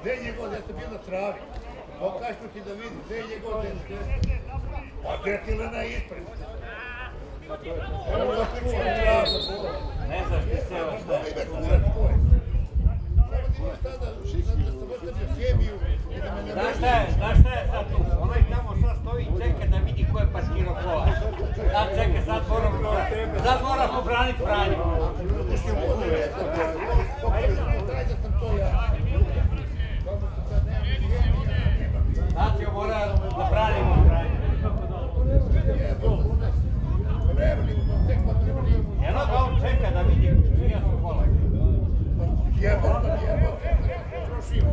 gdje je njegov dete bio na travi? Pokaž ću ti da vidi, gdje je njegov dete? A gdje ti Lena ispred? Evo ga priču na travu. Ne znaš ti se ovo šta Ovo Znaš šta je, znaš šta je sad tu? Onaj tamo sad stoji i čeka da vidi ko je parkirao kola. Sad čeka, sad moramo, sad moramo braniti Franju. Znači, mora da branimo Franju. Eno ga on čeka da vidi čija su kola. Evo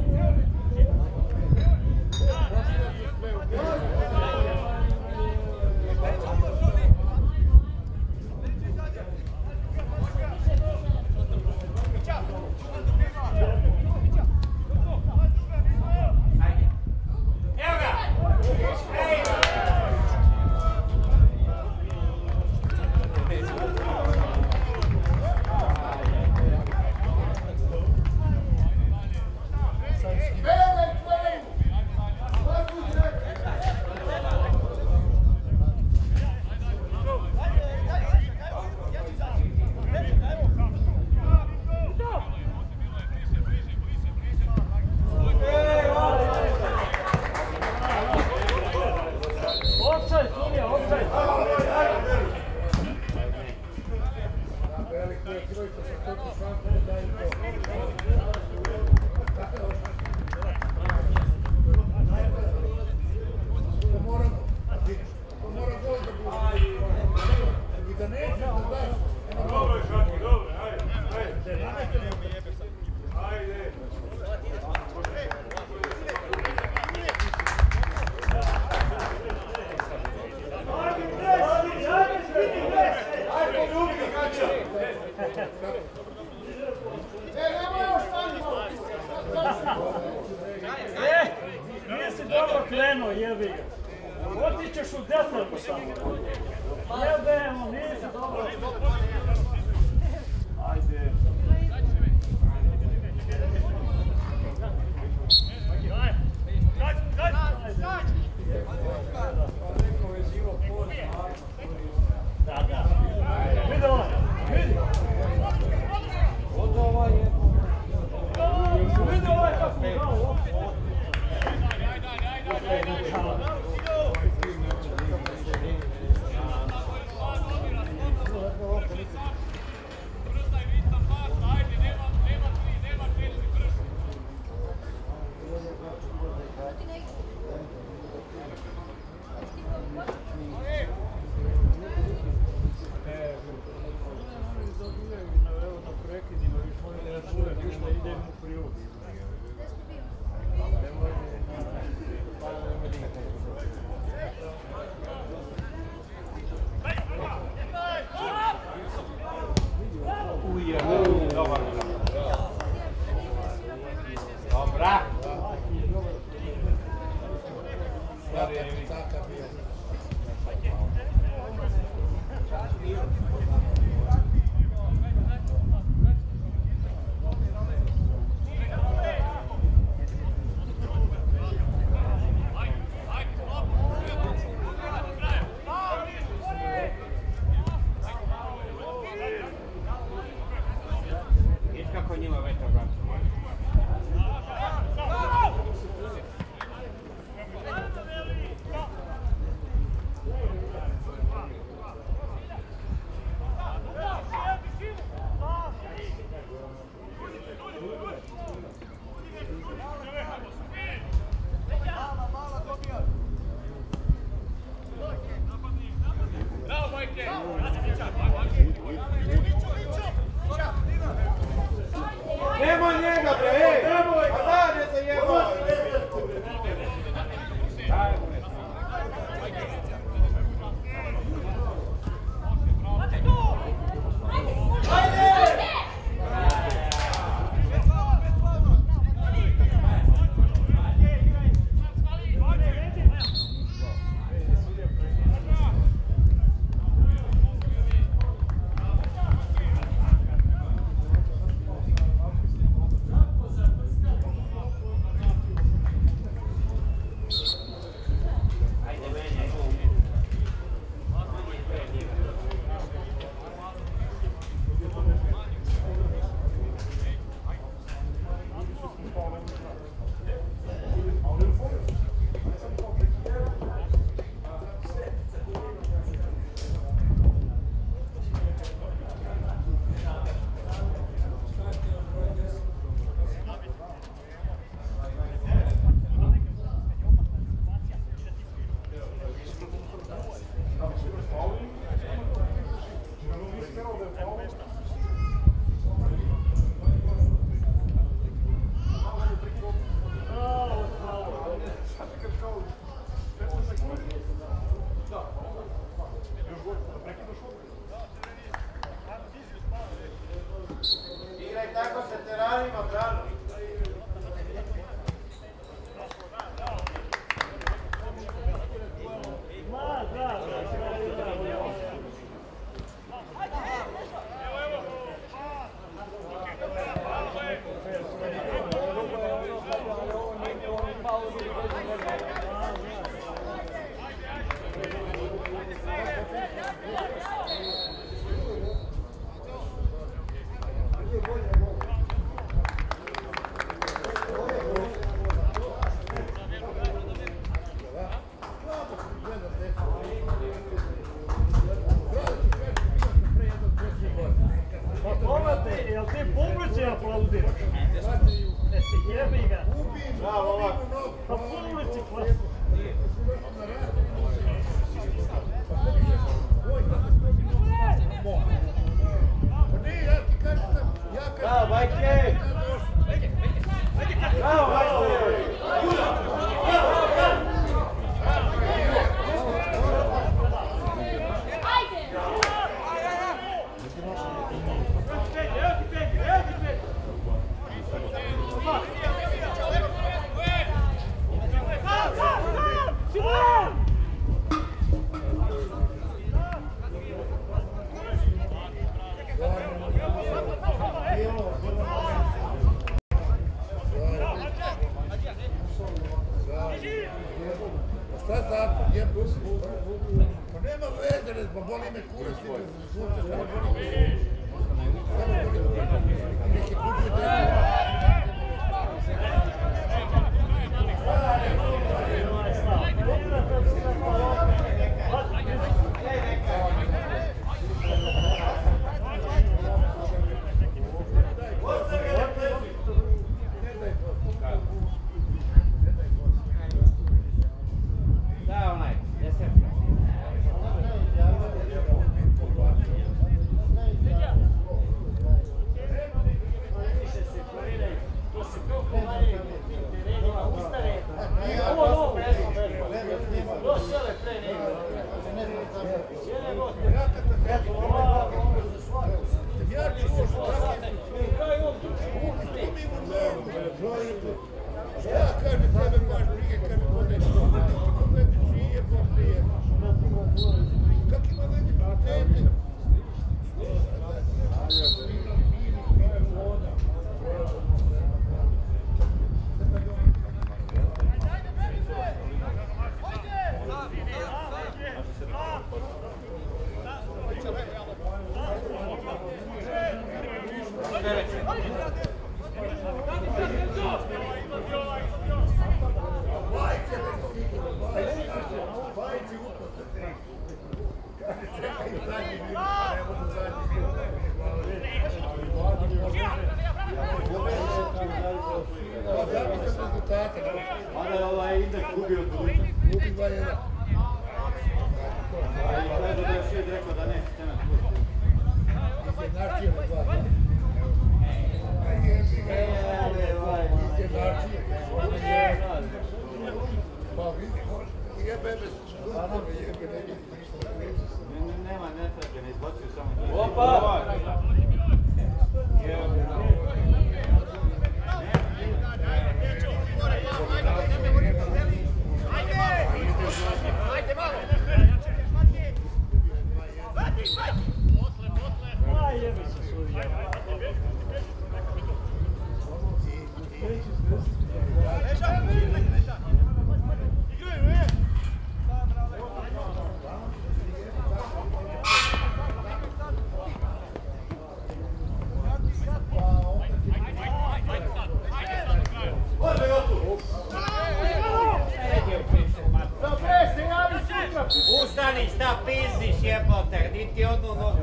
Paternitio no nos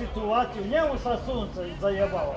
ситуацию, не у сосунца заебало.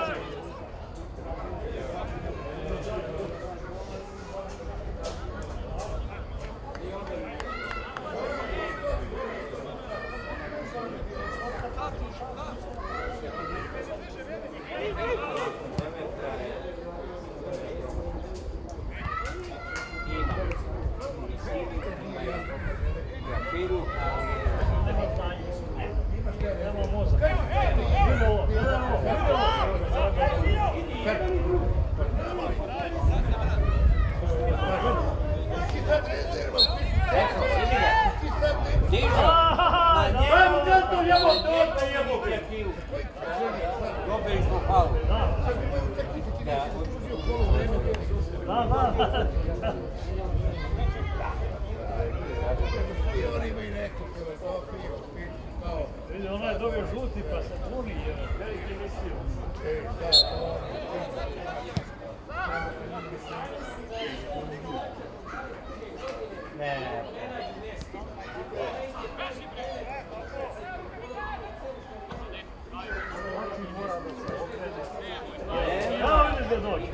do noite.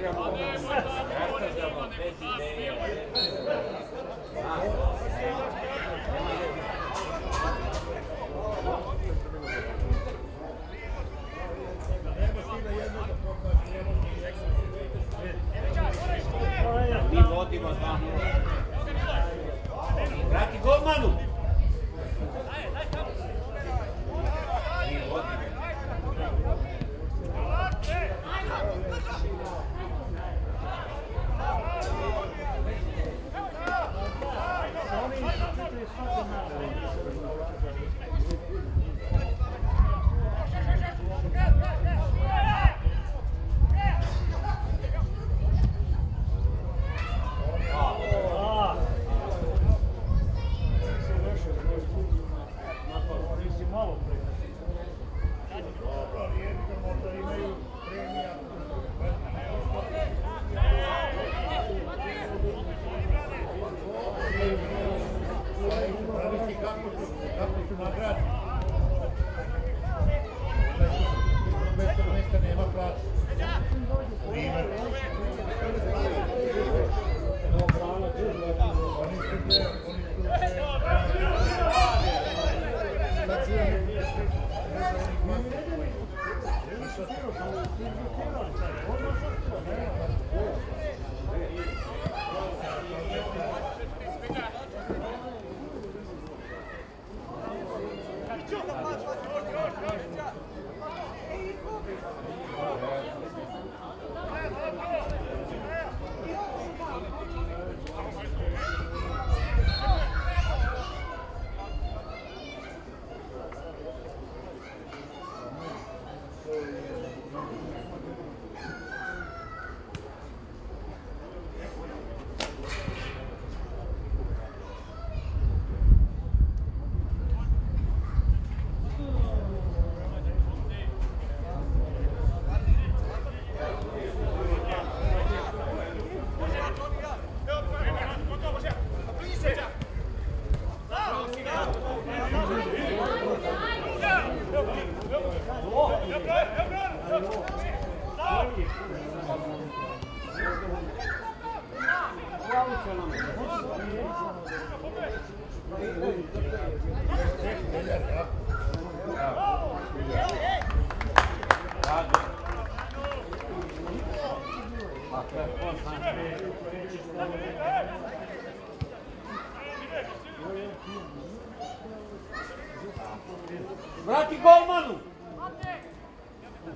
Спасибо.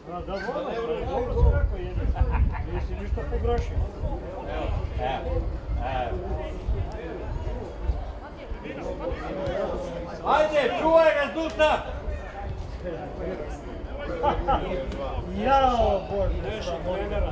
Da, da, dobro rekao jedan. Nisi ništa pogrešio. Evo, evo, evo. Ajde, čuvaj ga zduta! Jao, Bože, da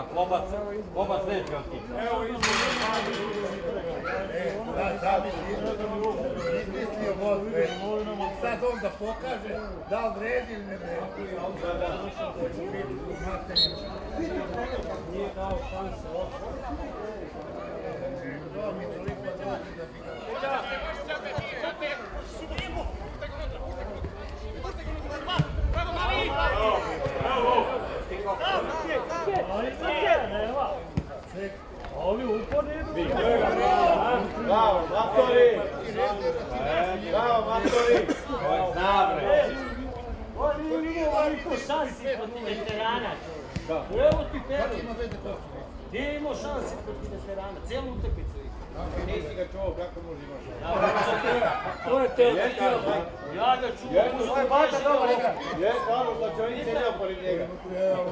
A Kobac, Kobac neće otići. Evo. E, izmislio Moskve. Sad on da pokaže da li vredi ili ne vredi. Nije dao šanse. To mi toliko dođe da bi ga... Matori! Zabre. On nije imao ovoliko protiv veterana. Evo ti to su. Nije imao šansi protiv veterana. Cijelu utakmicu. Nisi ga čuo, kako može imaš? To je te Ja ga čuvam. Ovo je bača dobro igra. Je, stvarno, slačović je bio pored njega. Jedan.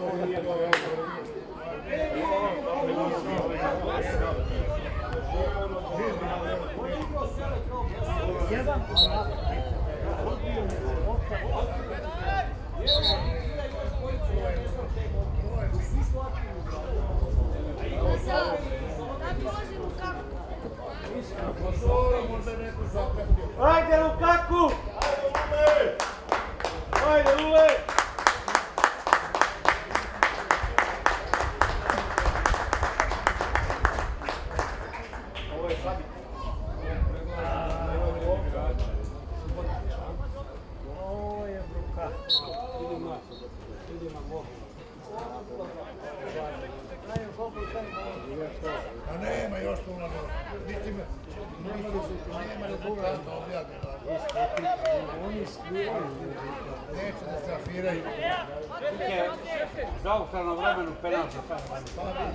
Ajde, Lukaku! Ajde, Ule! Ovo je Vai, vai, vai, vai.